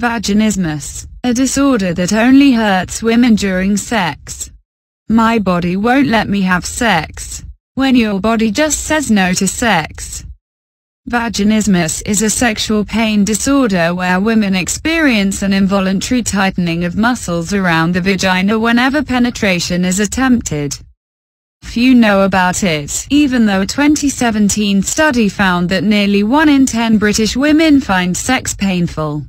Vaginismus, a disorder that only hurts women during sex. My body won't let me have sex. When your body just says no to sex. Vaginismus is a sexual pain disorder where women experience an involuntary tightening of muscles around the vagina whenever penetration is attempted. Few know about it, even though a 2017 study found that nearly 1 in 10 British women find sex painful.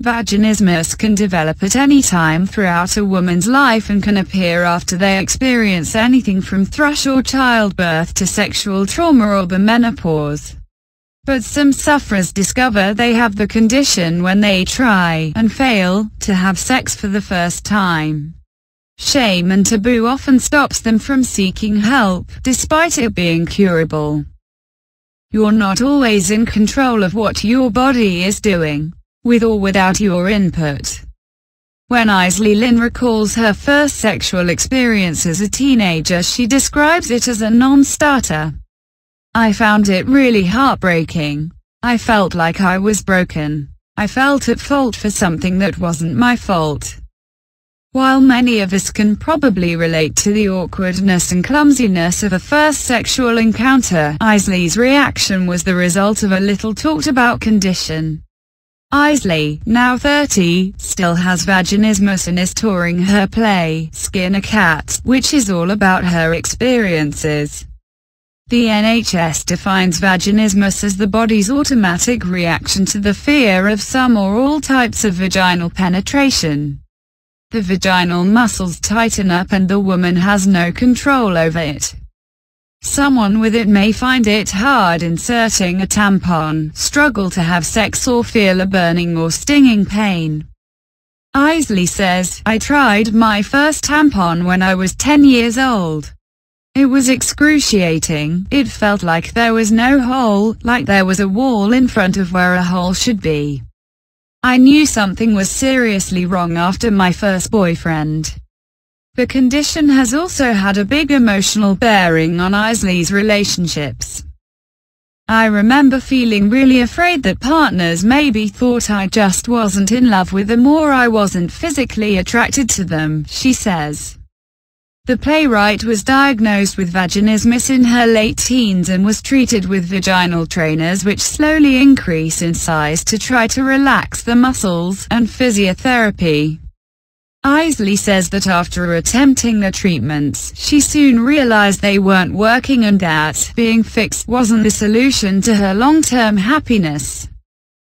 Vaginismus can develop at any time throughout a woman's life and can appear after they experience anything from thrush or childbirth to sexual trauma or the menopause. But some sufferers discover they have the condition when they try, and fail, to have sex for the first time. Shame and taboo often stops them from seeking help, despite it being curable. You're not always in control of what your body is doing with or without your input. When Isley Lynn recalls her first sexual experience as a teenager she describes it as a non-starter. I found it really heartbreaking. I felt like I was broken. I felt at fault for something that wasn't my fault. While many of us can probably relate to the awkwardness and clumsiness of a first sexual encounter, Isley's reaction was the result of a little talked about condition. Isley, now 30, still has vaginismus and is touring her play, Skin a Cat, which is all about her experiences. The NHS defines vaginismus as the body's automatic reaction to the fear of some or all types of vaginal penetration. The vaginal muscles tighten up and the woman has no control over it. Someone with it may find it hard inserting a tampon, struggle to have sex or feel a burning or stinging pain. Isley says, I tried my first tampon when I was 10 years old. It was excruciating, it felt like there was no hole, like there was a wall in front of where a hole should be. I knew something was seriously wrong after my first boyfriend. The condition has also had a big emotional bearing on Isley's relationships. I remember feeling really afraid that partners maybe thought I just wasn't in love with them or I wasn't physically attracted to them, she says. The playwright was diagnosed with vaginismus in her late teens and was treated with vaginal trainers which slowly increase in size to try to relax the muscles, and physiotherapy. Isley says that after attempting the treatments, she soon realized they weren't working and that being fixed wasn't the solution to her long-term happiness.